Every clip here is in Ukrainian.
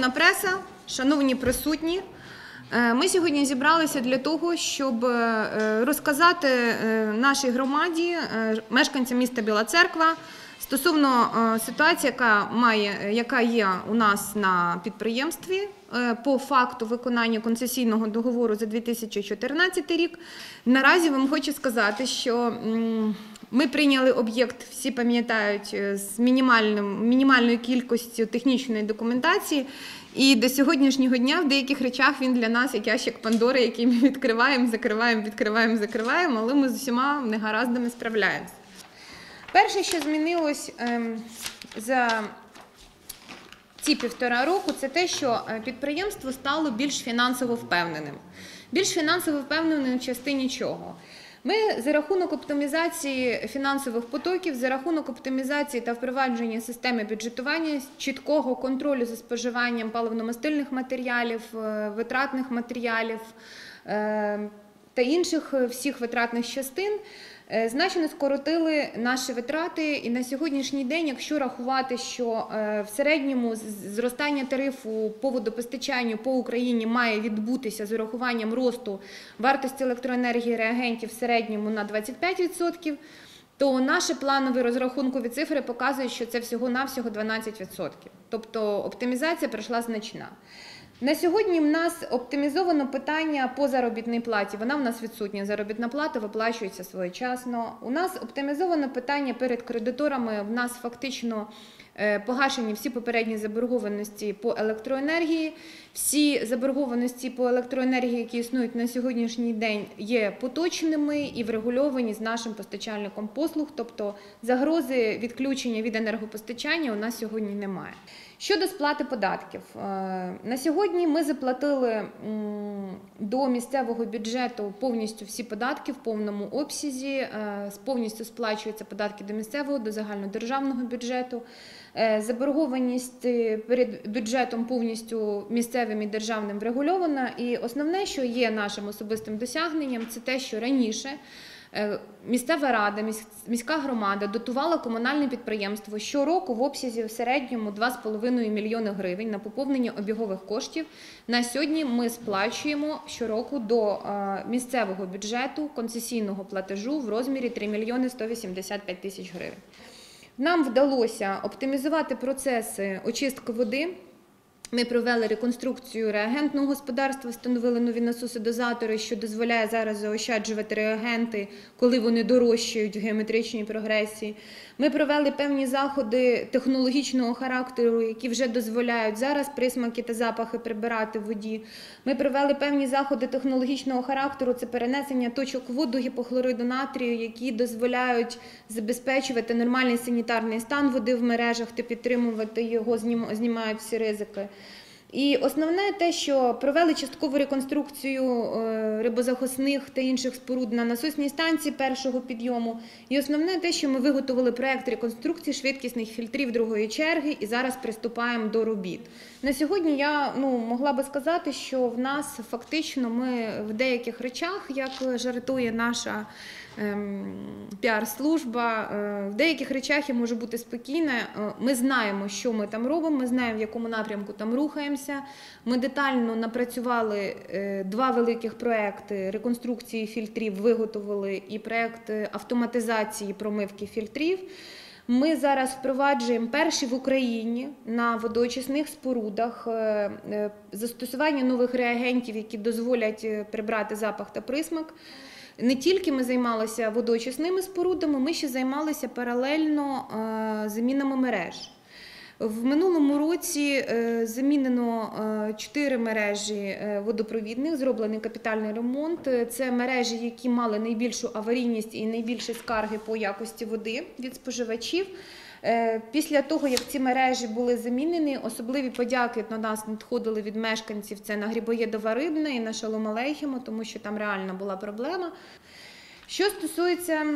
Шановна преса, шановні присутні, е, ми сьогодні зібралися для того, щоб е, розказати е, нашій громаді, мешканцям міста Біла Церква, стосовно ситуації, яка має, яка є у нас на підприємстві по факту виконання концесійного договору за 2014 рік. Наразі вам хочу сказати, що ми прийняли об'єкт, всі пам'ятають, з мінімальною кількістю технічної документації. І до сьогоднішнього дня в деяких речах він для нас як ящик Пандори, який ми відкриваємо, закриваємо, відкриваємо, закриваємо, але ми з усіма негараздами справляємося. Перше, що змінилось ем, за ці півтора року, це те, що е, підприємство стало більш фінансово впевненим. Більш фінансово впевненим в частині чого? Ми за рахунок оптимізації фінансових потоків, за рахунок оптимізації та впровадження системи бюджетування, чіткого контролю за споживанням паливно-мастильних матеріалів, е, витратних матеріалів е, та інших е, всіх витратних частин. Е, Значно скоротили наші витрати, і на сьогоднішній день, якщо рахувати, що е, в середньому зростання тарифу по водопостачанню по Україні має відбутися з урахуванням росту вартості електроенергії реагентів в середньому на 25%, то наші планові розрахункові цифри показують, що це всього-навсього 12%. Тобто оптимізація пройшла значна. На сьогодні в нас оптимізовано питання по заробітній платі. Вона в нас відсутня. Заробітна плата виплачується своєчасно. У нас оптимізовано питання перед кредиторами. В нас фактично е, погашені всі попередні заборгованості по електроенергії. Всі заборгованості по електроенергії, які існують на сьогоднішній день, є поточними і врегульовані з нашим постачальником послуг. Тобто загрози відключення від енергопостачання у нас сьогодні немає. Щодо сплати податків, е, на сьогодні ми заплатили до місцевого бюджету повністю всі податки в повному обсязі. е, Повністю сплачуються податки до місцевого, до загальнодержавного бюджету. Е, Заборгованість е, перед бюджетом повністю місцевим і державним врегульована. І основне, що є нашим особистим досягненням, це те, що раніше. Е, Місцева рада, міська громада дотувала комунальне підприємство щороку в обсязі в середньому 2,5 мільйони гривень на поповнення обігових коштів. На сьогодні ми сплачуємо щороку до місцевого бюджету концесійного платежу в розмірі 3 мільйони 185 тисяч гривень. Нам вдалося оптимізувати процеси очистки води. Ми провели реконструкцію реагентного господарства, встановили нові насоси-дозатори, що дозволяє зараз заощаджувати реагенти, коли вони дорожчають в геометричній прогресії. Ми провели певні заходи технологічного характеру, які вже дозволяють зараз присмаки та запахи прибирати в воді. Ми провели певні заходи технологічного характеру, це перенесення точок воду гіпохлориду натрію, які дозволяють забезпечувати нормальний санітарний стан води в мережах та підтримувати його, знім- знімають всі ризики. І основне те, що провели часткову реконструкцію е, рибозахисних та інших споруд на насосній станції першого підйому. І основне те, що ми виготовили проект реконструкції швидкісних фільтрів другої черги і зараз приступаємо до робіт. На сьогодні я ну, могла би сказати, що в нас фактично ми в деяких речах, як жартує наша піар-служба, е, в деяких речах я можу бути спокійна. Е, Ми знаємо, що ми там робимо, ми знаємо, в якому напрямку там рухаємося. Ми детально напрацювали е, два великих проекти реконструкції фільтрів, виготовили і проект автоматизації промивки фільтрів. Ми зараз впроваджуємо перші в Україні на водоочисних спорудах е, е, застосування нових реагентів, які дозволять е, прибрати запах та присмак. Не тільки ми займалися водоочисними спорудами, ми ще займалися паралельно замінами мереж. В минулому році е, замінено е, чотири мережі е, водопровідних, зроблений капітальний ремонт. Це мережі, які мали найбільшу аварійність і найбільші скарги по якості води від споживачів. Після того, як ці мережі були замінені, особливі подяки на нас надходили від мешканців. Це на Грибоєдова Рибна і на Шаломалейхімо, тому що там реально була проблема. Що стосується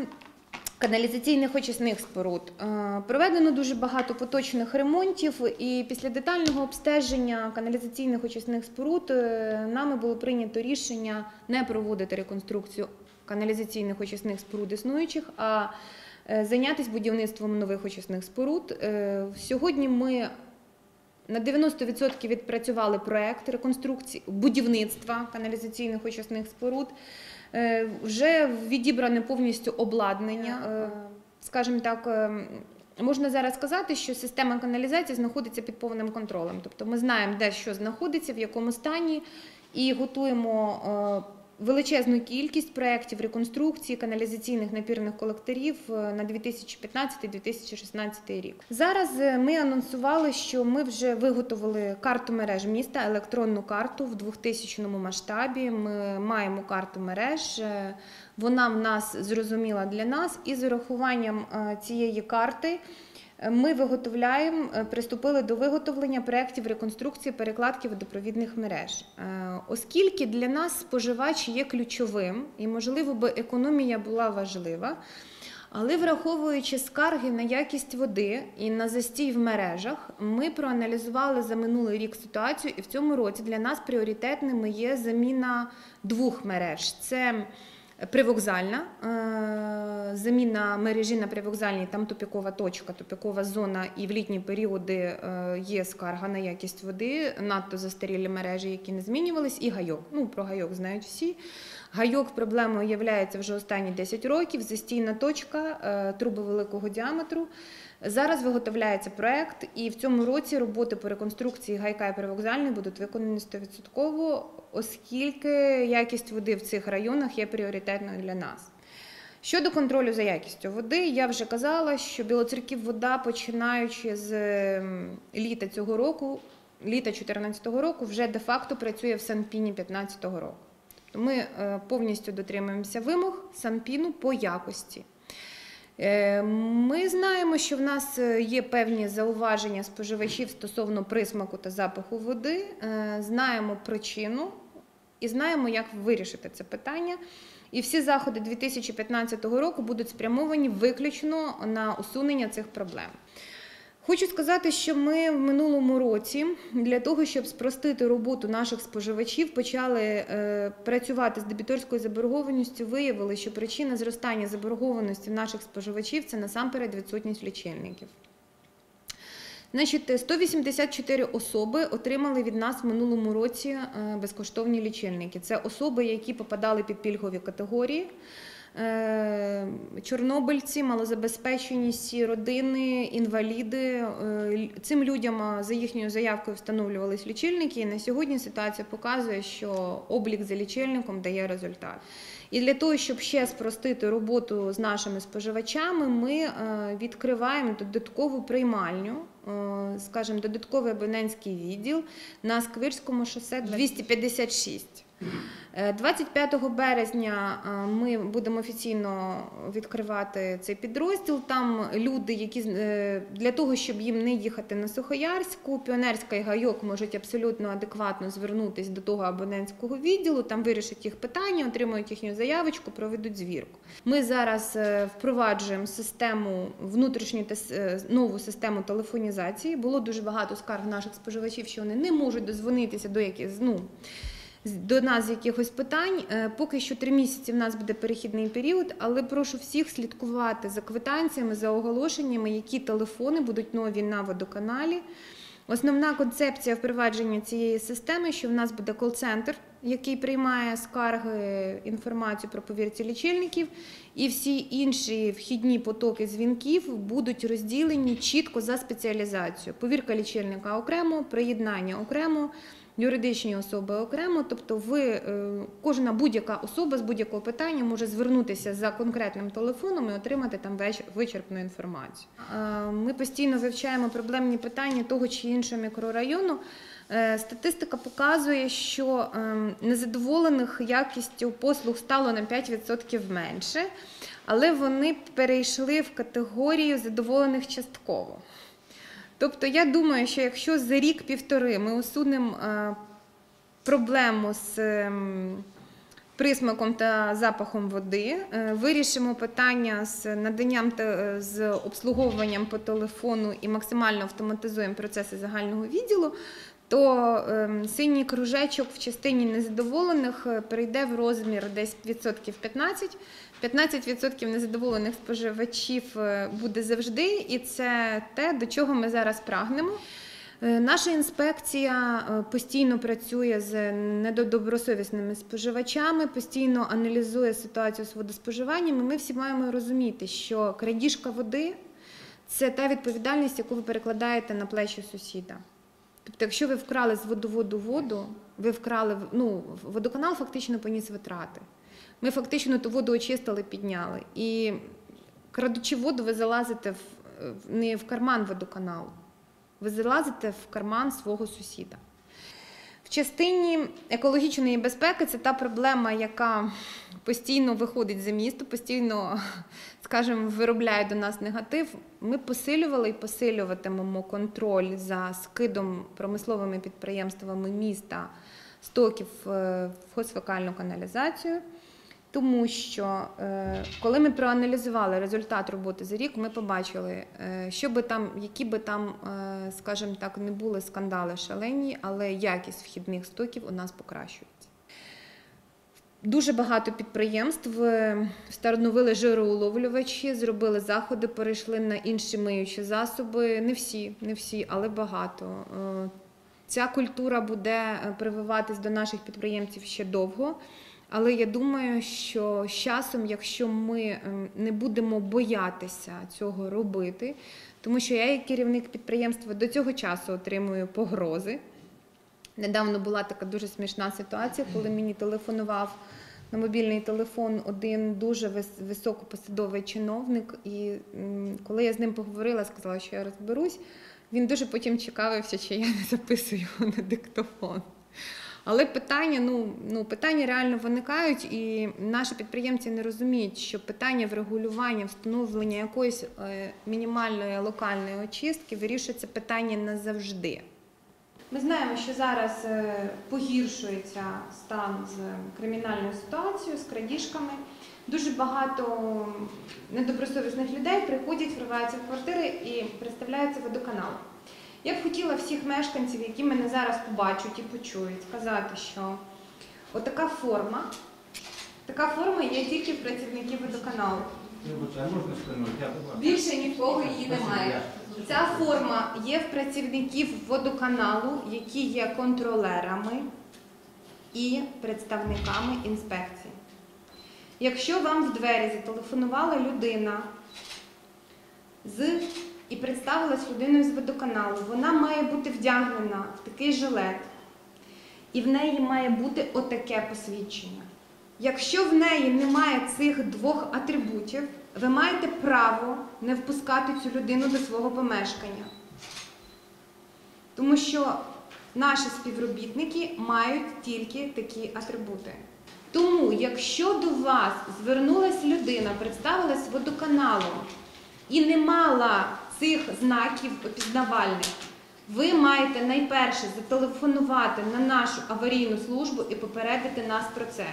каналізаційних очисних споруд, е, проведено дуже багато поточних ремонтів, і після детального обстеження каналізаційних очисних споруд е, нами було прийнято рішення не проводити реконструкцію каналізаційних очисних споруд існуючих, а е, зайнятися будівництвом нових очисних споруд. Сьогодні ми На 90% відпрацювали проект реконструкції будівництва каналізаційних очисних споруд. Е, Вже відібране повністю обладнання. Е, Скажімо так, е, можна зараз сказати, що система каналізації знаходиться під повним контролем. Тобто ми знаємо, де що знаходиться, в якому стані, і готуємо. Величезну кількість проєктів реконструкції каналізаційних напірних колекторів е, на 2015-2016 рік. Зараз е, ми анонсували, що ми вже виготовили карту мереж міста, електронну карту в 2000 масштабі. Ми маємо карту мереж. е, Вона в нас зрозуміла для нас, і з урахуванням цієї карти. Ми виготовляємо, е, приступили до виготовлення проєктів реконструкції перекладки водопровідних мереж, Е, оскільки для нас споживач є ключовим і, можливо, би економія була важлива. Але враховуючи скарги на якість води і на застій в мережах, ми проаналізували за минулий рік ситуацію, і в цьому році для нас пріоритетними є заміна двох мереж: це привокзальна, е, заміна мережі на привокзальній, там тупікова точка, тупікова зона, і в літні періоди е, є скарга на якість води, надто застарілі мережі, які не змінювались, і гайок. Ну, про гайок знають всі. Гайок проблемою є вже останні 10 років. Застійна точка, е, труби великого діаметру. Зараз виготовляється проект, і в цьому році роботи по реконструкції гайка і перевокзальної будуть виконані 100%, оскільки якість води в цих районах є пріоритетною для нас. Щодо контролю за якістю води, я вже казала, що білоцерків вода, починаючи з літа цього року, літа 2014 року, вже де-факто працює в Санпіні 2015 року. Ми е, повністю дотримуємося вимог Санпіну по якості. Е, Ми знаємо, що в нас е, є певні зауваження споживачів стосовно присмаку та запаху води. Знаємо причину і знаємо, як вирішити це питання. І всі заходи 2015 року будуть спрямовані виключно на усунення цих проблем. Хочу сказати, що ми в минулому році для того, щоб спростити роботу наших споживачів, почали е, працювати з дебіторською заборгованістю. Виявили, що причина зростання заборгованості наших споживачів це насамперед відсутність лічильників. Значить, 184 особи отримали від нас в минулому році е, безкоштовні лічильники. Це особи, які попадали під пільгові категорії. Е, Чорнобильці, малозабезпечені родини, інваліди. Е, Цим людям за їхньою заявкою встановлювались лічильники. І на сьогодні ситуація показує, що облік за лічильником дає результат. І для того, щоб ще спростити роботу з нашими споживачами, ми е, відкриваємо додаткову приймальню, скажімо, додатковий абонентський відділ на Сквирському шосе 256. Е, 25 березня е, ми будемо офіційно відкривати цей підрозділ. Там люди, які е, для того, щоб їм не їхати на Сухоярську, Піонерська і Гайок можуть абсолютно адекватно звернутися до того абонентського відділу. Там вирішать їх питання, отримують їхню заявочку, проведуть звірку. Ми зараз е, впроваджуємо систему внутрішню е, нову систему телефонізації. Було дуже багато скарг наших споживачів, що вони не можуть дозвонитися до яких ну, до нас якихось питань. Е, Поки що три місяці в нас буде перехідний період, але прошу всіх слідкувати за квитанціями, за оголошеннями, які телефони будуть нові на водоканалі. Основна концепція впровадження цієї системи, що в нас буде кол-центр, який приймає скарги, інформацію про повірці лічильників, і всі інші вхідні потоки дзвінків будуть розділені чітко за спеціалізацією. Повірка лічильника окремо, приєднання окремо. Юридичні особи окремо, тобто ви е, кожна будь-яка особа з будь-якого питання може звернутися за конкретним телефоном і отримати там вичерпну інформацію. Е, Ми постійно вивчаємо проблемні питання того чи іншого мікрорайону. Е, Статистика показує, що ем, незадоволених якістю послуг стало на 5% менше, але вони перейшли в категорію задоволених частково. Тобто, я думаю, що якщо за рік-півтори ми усунемо е, проблему з ем, присмаком та запахом води, е, вирішимо питання з наданням та е, з обслуговуванням по телефону і максимально автоматизуємо процеси загального відділу, то ем, синій кружечок в частині незадоволених е, перейде в розмір десь відсотків 15. 15% незадоволених споживачів е, буде завжди, і це те, до чого ми зараз прагнемо. Е, Наша інспекція постійно працює з недобросовісними споживачами, постійно аналізує ситуацію з водоспоживанням. І ми всі маємо розуміти, що крадіжка води це та відповідальність, яку ви перекладаєте на плечі сусіда. Тобто, якщо ви вкрали з водоводу воду, ви вкрали ну, водоканал фактично поніс витрати. Ми фактично ту воду очистили, підняли. І крадучи воду, ви залазите в, не в карман водоканалу, ви залазите в карман свого сусіда. Частині екологічної безпеки це та проблема, яка постійно виходить за місто, постійно, скажімо, виробляє до нас негатив. Ми посилювали і посилюватимемо контроль за скидом промисловими підприємствами міста стоків е, в хозфекальну каналізацію. Тому що е, коли ми проаналізували результат роботи за рік, ми побачили, е, що би там, які би там, е, скажімо так, не були скандали шалені, але якість вхідних стоків у нас покращується. Дуже багато підприємств встановили жироуловлювачі, зробили заходи, перейшли на інші миючі засоби. Не всі, не всі, але багато. Ця культура буде прививатись до наших підприємців ще довго. Але я думаю, що з часом, якщо ми ем, не будемо боятися цього робити, тому що я, як керівник підприємства, до цього часу отримую погрози. Недавно була така дуже смішна ситуація, коли мені телефонував на мобільний телефон один дуже високопосадовий чиновник. І коли я з ним поговорила, сказала, що я розберусь, він дуже потім цікавився, чи я не записую його на диктофон. Але питання, ну, ну, питання реально виникають, і наші підприємці не розуміють, що питання врегулювання, встановлення якоїсь е, мінімальної локальної очистки вирішується питання назавжди. Ми знаємо, що зараз е, погіршується стан з кримінальною ситуацією, з крадіжками. Дуже багато недобросовісних людей приходять, вриваються в квартири і представляються водоканал. Я б хотіла всіх мешканців, які мене зараз побачать і почують, сказати, що отака форма, така форма є тільки в працівників водоканалу. Більше нікого її немає. Ця форма є в працівників водоканалу, які є контролерами і представниками інспекції. Якщо вам в двері зателефонувала людина з представилась людиною з водоканалу, вона має бути вдягнена в такий жилет, і в неї має бути отаке посвідчення. Якщо в неї немає цих двох атрибутів, ви маєте право не впускати цю людину до свого помешкання. Тому що наші співробітники мають тільки такі атрибути. Тому, якщо до вас звернулася людина, представилась водоканалом і не мала цих знаків опізнавальних, ви маєте найперше зателефонувати на нашу аварійну службу і попередити нас про це.